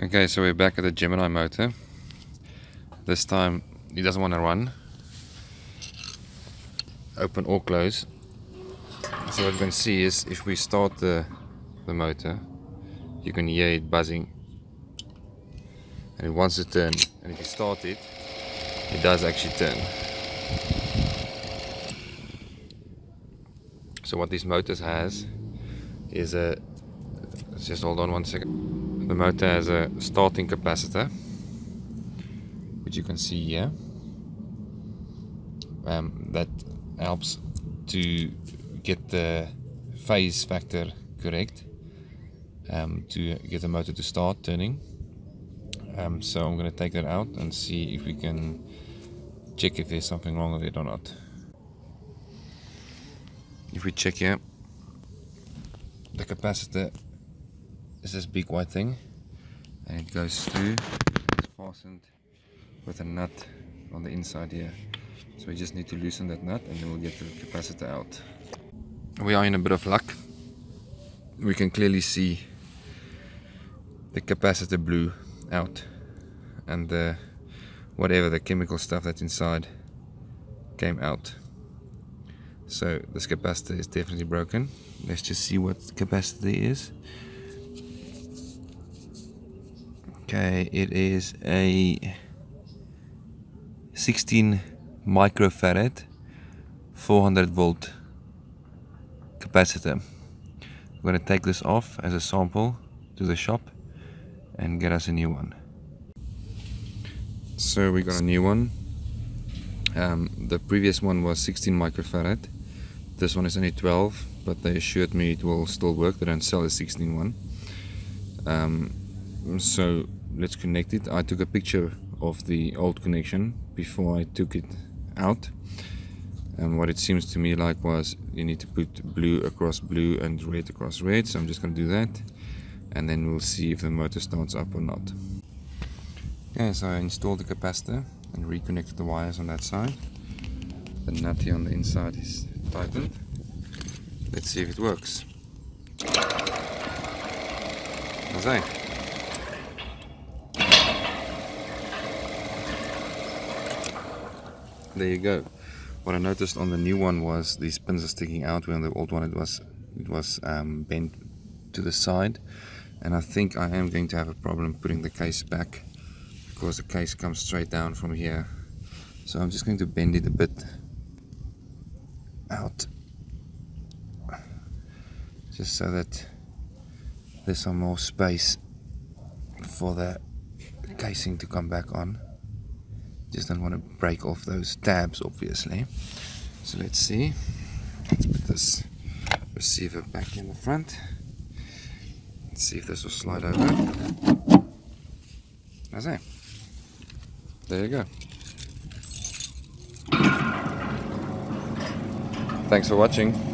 Okay, so we're back at the Gemini motor. This time he doesn't want to run. Open or close. So what you can see is if we start the, the motor, you can hear it buzzing. And it wants to turn. And if you start it, it does actually turn. So what this motor has is a just hold on one second. The motor has a starting capacitor, which you can see here. Um, that helps to get the phase factor correct um, to get the motor to start turning. Um, so I'm going to take that out and see if we can check if there's something wrong with it or not. If we check here, the capacitor is this big white thing? And it goes through it's fastened with a nut on the inside here. So we just need to loosen that nut and then we'll get the capacitor out. We are in a bit of luck. We can clearly see the capacitor blew out and the whatever the chemical stuff that's inside came out. So this capacitor is definitely broken. Let's just see what capacitor is Okay, it is a 16 microfarad 400 volt capacitor. I'm going to take this off as a sample to the shop and get us a new one. So we got a new one. Um, the previous one was 16 microfarad. This one is only 12, but they assured me it will still work. They don't sell a 16 one. Um, so let's connect it. I took a picture of the old connection before I took it out. And what it seems to me like was you need to put blue across blue and red across red. So I'm just going to do that. And then we'll see if the motor starts up or not. Okay so I installed the capacitor and reconnected the wires on that side. The nut here on the inside is tightened. Let's see if it works. How's there you go. What I noticed on the new one was these pins are sticking out where on the old one it was it was um, bent to the side. And I think I am going to have a problem putting the case back because the case comes straight down from here. So I'm just going to bend it a bit out just so that there's some more space for the casing to come back on just don't want to break off those tabs obviously. So let's see. Let's put this receiver back in the front. Let's see if this will slide over. How's that? there you go. Thanks for watching